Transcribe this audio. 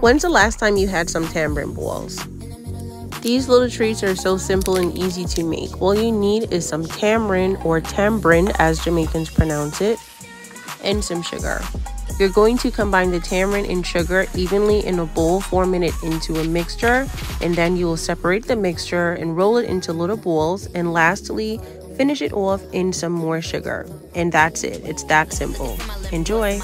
When's the last time you had some tamarind balls? These little treats are so simple and easy to make. All you need is some tamarind or tamarind as Jamaicans pronounce it and some sugar. You're going to combine the tamarind and sugar evenly in a bowl, forming it into a mixture, and then you will separate the mixture and roll it into little balls. And lastly, finish it off in some more sugar. And that's it. It's that simple. Enjoy.